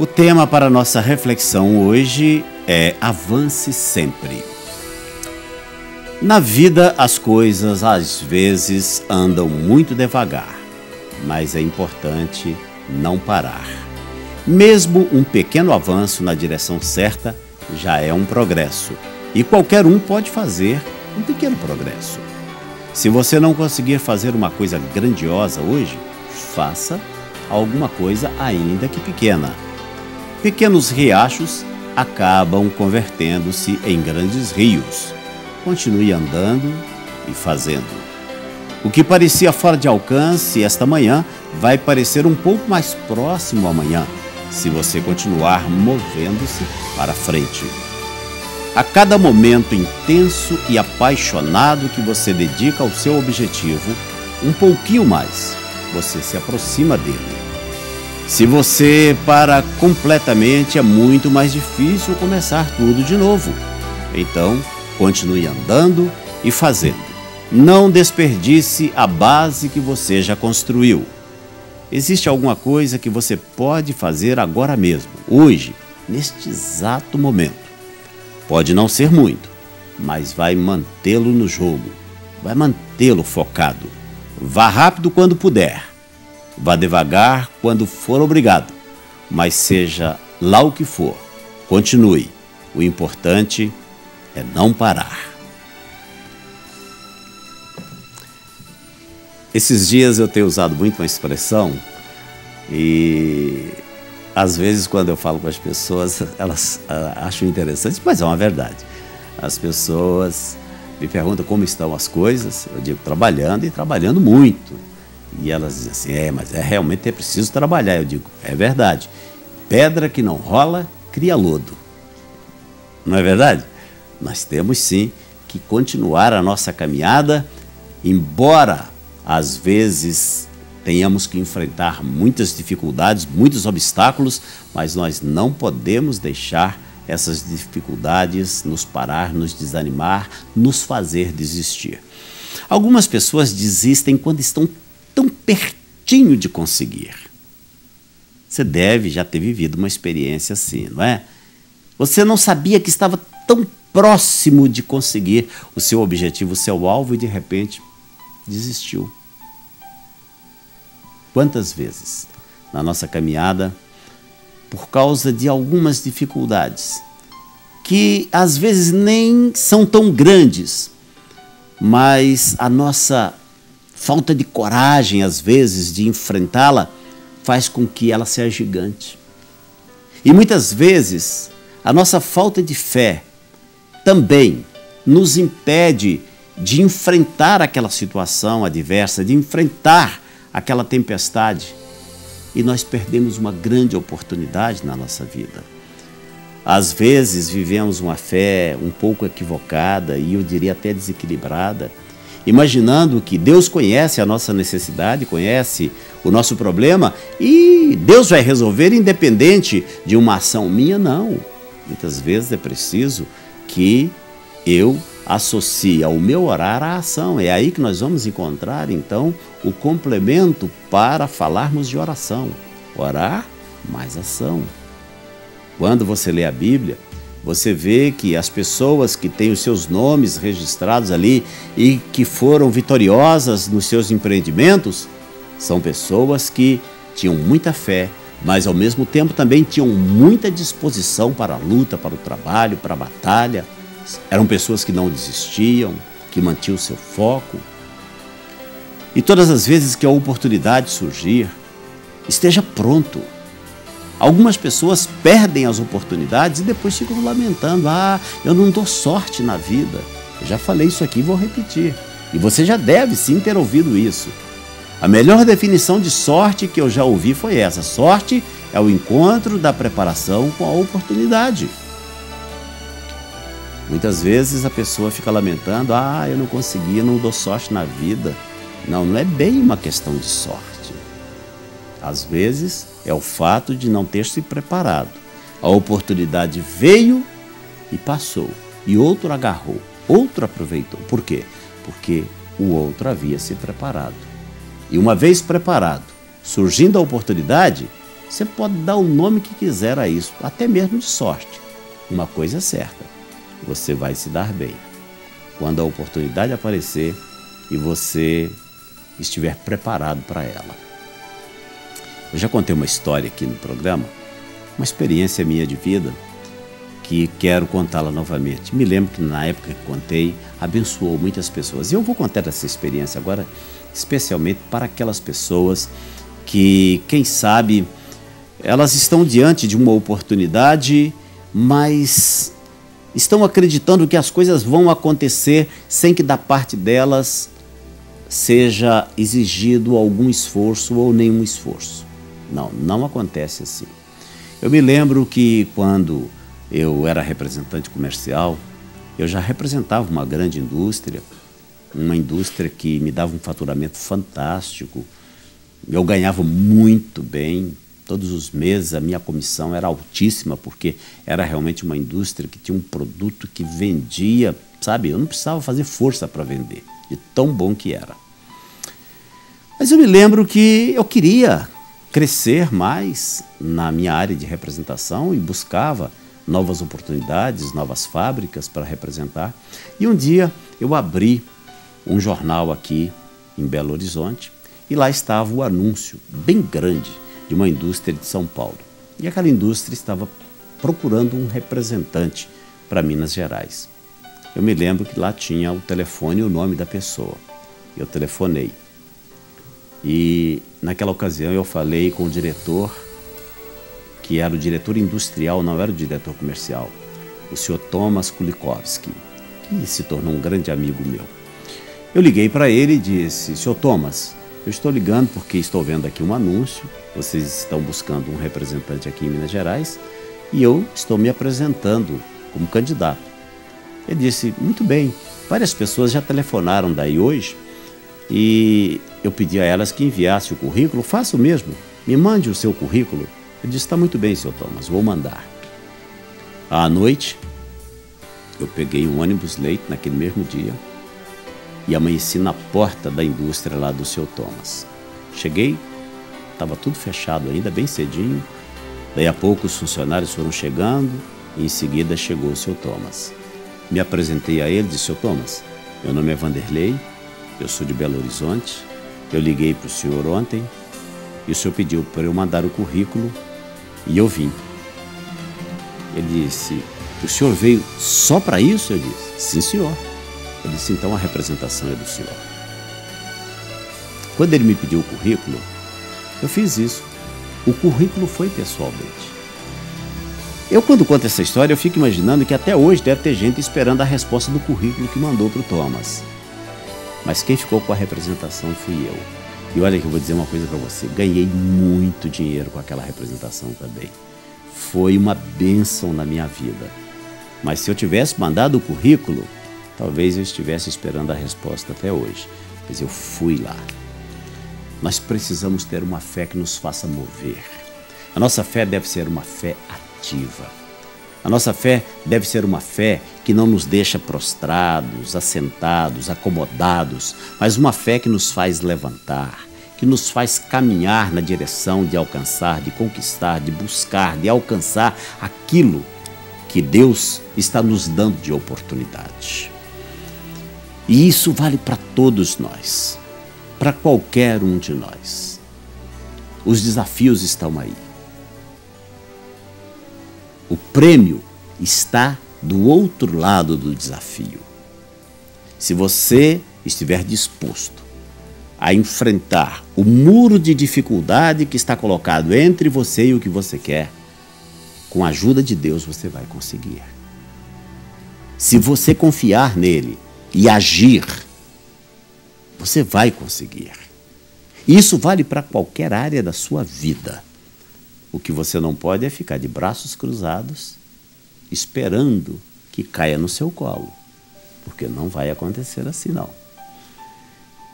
O tema para nossa reflexão hoje é Avance Sempre. Na vida, as coisas às vezes andam muito devagar, mas é importante não parar. Mesmo um pequeno avanço na direção certa já é um progresso, e qualquer um pode fazer um pequeno progresso. Se você não conseguir fazer uma coisa grandiosa hoje, faça alguma coisa ainda que pequena. Pequenos riachos acabam convertendo-se em grandes rios. Continue andando e fazendo. O que parecia fora de alcance esta manhã vai parecer um pouco mais próximo amanhã, se você continuar movendo-se para frente. A cada momento intenso e apaixonado que você dedica ao seu objetivo, um pouquinho mais, você se aproxima dele. Se você para completamente, é muito mais difícil começar tudo de novo. Então, continue andando e fazendo. Não desperdice a base que você já construiu. Existe alguma coisa que você pode fazer agora mesmo, hoje, neste exato momento. Pode não ser muito, mas vai mantê-lo no jogo, vai mantê-lo focado. Vá rápido quando puder Vá devagar quando for obrigado, mas seja lá o que for, continue. O importante é não parar. Esses dias eu tenho usado muito uma expressão e às vezes quando eu falo com as pessoas, elas uh, acham interessante, mas é uma verdade. As pessoas me perguntam como estão as coisas, eu digo trabalhando e trabalhando muito. E elas dizem assim: é, mas é realmente é preciso trabalhar. Eu digo: é verdade. Pedra que não rola, cria lodo. Não é verdade? Nós temos sim que continuar a nossa caminhada, embora às vezes tenhamos que enfrentar muitas dificuldades, muitos obstáculos, mas nós não podemos deixar essas dificuldades nos parar, nos desanimar, nos fazer desistir. Algumas pessoas desistem quando estão tão pertinho de conseguir. Você deve já ter vivido uma experiência assim, não é? Você não sabia que estava tão próximo de conseguir o seu objetivo, o seu alvo e de repente desistiu. Quantas vezes na nossa caminhada, por causa de algumas dificuldades, que às vezes nem são tão grandes, mas a nossa falta de coragem, às vezes, de enfrentá-la, faz com que ela seja gigante. E muitas vezes, a nossa falta de fé também nos impede de enfrentar aquela situação adversa, de enfrentar aquela tempestade. E nós perdemos uma grande oportunidade na nossa vida. Às vezes vivemos uma fé um pouco equivocada e eu diria até desequilibrada imaginando que Deus conhece a nossa necessidade, conhece o nosso problema e Deus vai resolver independente de uma ação minha, não. Muitas vezes é preciso que eu associe ao meu orar à ação. É aí que nós vamos encontrar então o complemento para falarmos de oração. Orar mais ação. Quando você lê a Bíblia, você vê que as pessoas que têm os seus nomes registrados ali e que foram vitoriosas nos seus empreendimentos são pessoas que tinham muita fé, mas ao mesmo tempo também tinham muita disposição para a luta, para o trabalho, para a batalha. Eram pessoas que não desistiam, que mantinham o seu foco. E todas as vezes que a oportunidade surgir, esteja pronto Algumas pessoas perdem as oportunidades e depois ficam lamentando: ah, eu não dou sorte na vida. Eu já falei isso aqui e vou repetir. E você já deve sim ter ouvido isso. A melhor definição de sorte que eu já ouvi foi essa: sorte é o encontro da preparação com a oportunidade. Muitas vezes a pessoa fica lamentando: ah, eu não consegui, não dou sorte na vida. Não, não é bem uma questão de sorte. Às vezes é o fato de não ter se preparado. A oportunidade veio e passou, e outro agarrou, outro aproveitou. Por quê? Porque o outro havia se preparado. E uma vez preparado, surgindo a oportunidade, Você pode dar o nome que quiser a isso, até mesmo de sorte. Uma coisa é certa: você vai se dar bem. Quando a oportunidade aparecer e você estiver preparado para ela. Eu já contei uma história aqui no programa, uma experiência minha de vida, que quero contá-la novamente. Me lembro que na época que contei, abençoou muitas pessoas. E eu vou contar essa experiência agora, especialmente para aquelas pessoas que, quem sabe, elas estão diante de uma oportunidade, mas estão acreditando que as coisas vão acontecer sem que da parte delas seja exigido algum esforço ou nenhum esforço. Não, não acontece assim. Eu me lembro que quando eu era representante comercial, eu já representava uma grande indústria, uma indústria que me dava um faturamento fantástico. Eu ganhava muito bem. Todos os meses a minha comissão era altíssima, porque era realmente uma indústria que tinha um produto que vendia, sabe? Eu não precisava fazer força para vender, de tão bom que era. Mas eu me lembro que eu queria crescer mais na minha área de representação e buscava novas oportunidades, novas fábricas para representar. E um dia eu abri um jornal aqui em Belo Horizonte e lá estava o anúncio bem grande de uma indústria de São Paulo. E aquela indústria estava procurando um representante para Minas Gerais. Eu me lembro que lá tinha o telefone e o nome da pessoa. Eu telefonei. E naquela ocasião eu falei com o diretor que era o diretor industrial, não era o diretor comercial, o senhor Thomas Kulikowski, que se tornou um grande amigo meu. Eu liguei para ele e disse: Senhor Thomas, eu estou ligando porque estou vendo aqui um anúncio, vocês estão buscando um representante aqui em Minas Gerais e eu estou me apresentando como candidato. Ele disse: Muito bem, várias pessoas já telefonaram daí hoje e eu pedi a elas que enviassem o currículo, faça o mesmo, me mande o seu currículo. Eu disse: Está muito bem, seu Thomas, vou mandar. À noite, eu peguei um ônibus leite naquele mesmo dia e amanheci na porta da indústria lá do seu Thomas. Cheguei, estava tudo fechado ainda, bem cedinho. Daí a pouco os funcionários foram chegando e em seguida chegou o seu Thomas. Me apresentei a ele e disse: Seu Thomas, meu nome é Vanderlei, eu sou de Belo Horizonte, eu liguei para o senhor ontem e o senhor pediu para eu mandar o currículo e eu vim. Ele disse: O senhor veio só para isso? Eu disse: Sim, senhor. Ele disse: Então a representação é do senhor. Quando ele me pediu o currículo, eu fiz isso. O currículo foi pessoalmente. Eu, quando conto essa história, eu fico imaginando que até hoje deve ter gente esperando a resposta do currículo que mandou para o Thomas. Mas quem ficou com a representação fui eu. E olha que eu vou dizer uma coisa para você: ganhei muito dinheiro com aquela representação também. Foi uma bênção na minha vida. Mas se eu tivesse mandado o currículo, talvez eu estivesse esperando a resposta até hoje. Mas eu fui lá. Nós precisamos ter uma fé que nos faça mover. A nossa fé deve ser uma fé ativa. A nossa fé deve ser uma fé que não nos deixa prostrados, assentados, acomodados, mas uma fé que nos faz levantar, que nos faz caminhar na direção de alcançar, de conquistar, de buscar, de alcançar aquilo que Deus está nos dando de oportunidade. E isso vale para todos nós, para qualquer um de nós. Os desafios estão aí. O prêmio está do outro lado do desafio. Se você estiver disposto a enfrentar o muro de dificuldade que está colocado entre você e o que você quer, com a ajuda de Deus você vai conseguir. Se você confiar nele e agir, você vai conseguir. Isso vale para qualquer área da sua vida. O que você não pode é ficar de braços cruzados, esperando que caia no seu colo, porque não vai acontecer assim não.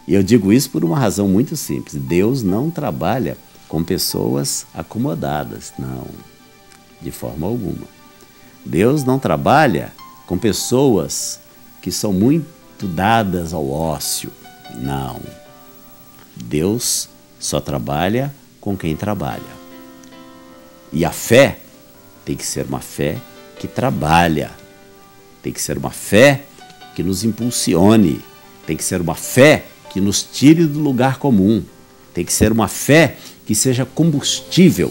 E eu digo isso por uma razão muito simples: Deus não trabalha com pessoas acomodadas, não, de forma alguma. Deus não trabalha com pessoas que são muito dadas ao ócio, não. Deus só trabalha com quem trabalha. E a fé tem que ser uma fé que trabalha, tem que ser uma fé que nos impulsione, tem que ser uma fé que nos tire do lugar comum, tem que ser uma fé que seja combustível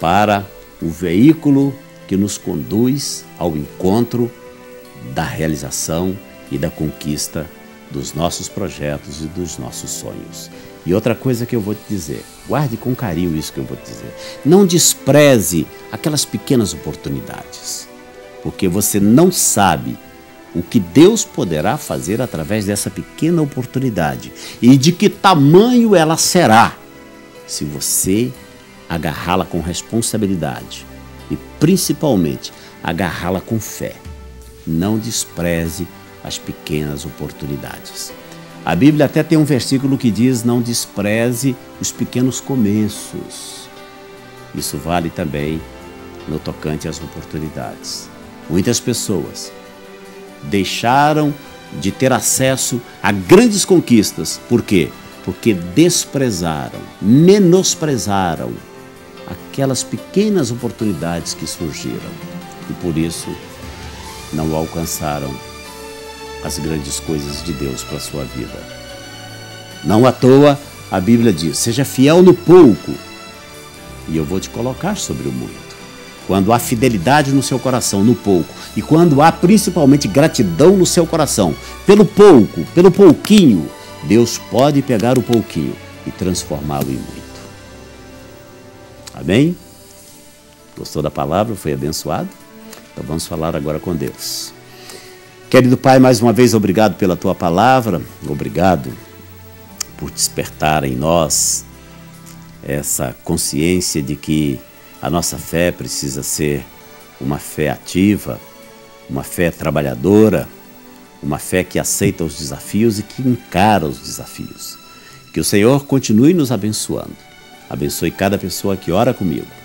para o veículo que nos conduz ao encontro da realização e da conquista dos nossos projetos e dos nossos sonhos. E outra coisa que eu vou te dizer, guarde com carinho isso que eu vou te dizer. Não despreze aquelas pequenas oportunidades, porque você não sabe o que Deus poderá fazer através dessa pequena oportunidade e de que tamanho ela será se você agarrá-la com responsabilidade e principalmente agarrá-la com fé. Não despreze as pequenas oportunidades. A Bíblia até tem um versículo que diz: Não despreze os pequenos começos. Isso vale também no tocante às oportunidades. Muitas pessoas deixaram de ter acesso a grandes conquistas. Por quê? Porque desprezaram, menosprezaram aquelas pequenas oportunidades que surgiram e por isso não alcançaram as grandes coisas de Deus para a sua vida. Não à toa a Bíblia diz: seja fiel no pouco, e eu vou te colocar sobre o muito. Quando há fidelidade no seu coração, no pouco, e quando há principalmente gratidão no seu coração, pelo pouco, pelo pouquinho, Deus pode pegar o pouquinho e transformá-lo em muito. Amém? Gostou da palavra? Foi abençoado? Então vamos falar agora com Deus. Querido Pai, mais uma vez obrigado pela tua palavra, obrigado por despertar em nós essa consciência de que a nossa fé precisa ser uma fé ativa, uma fé trabalhadora, uma fé que aceita os desafios e que encara os desafios. Que o Senhor continue nos abençoando. Abençoe cada pessoa que ora comigo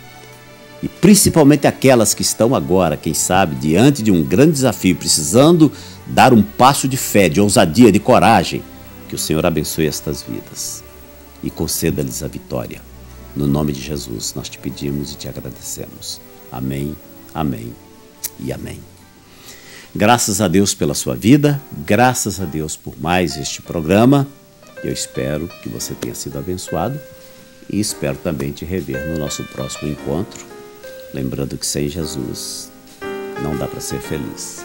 e principalmente aquelas que estão agora, quem sabe, diante de um grande desafio, precisando dar um passo de fé, de ousadia, de coragem, que o Senhor abençoe estas vidas e conceda-lhes a vitória. No nome de Jesus, nós te pedimos e te agradecemos. Amém, amém e amém. Graças a Deus pela sua vida, graças a Deus por mais este programa. Eu espero que você tenha sido abençoado e espero também te rever no nosso próximo encontro Lembrando que sem Jesus não dá para ser feliz.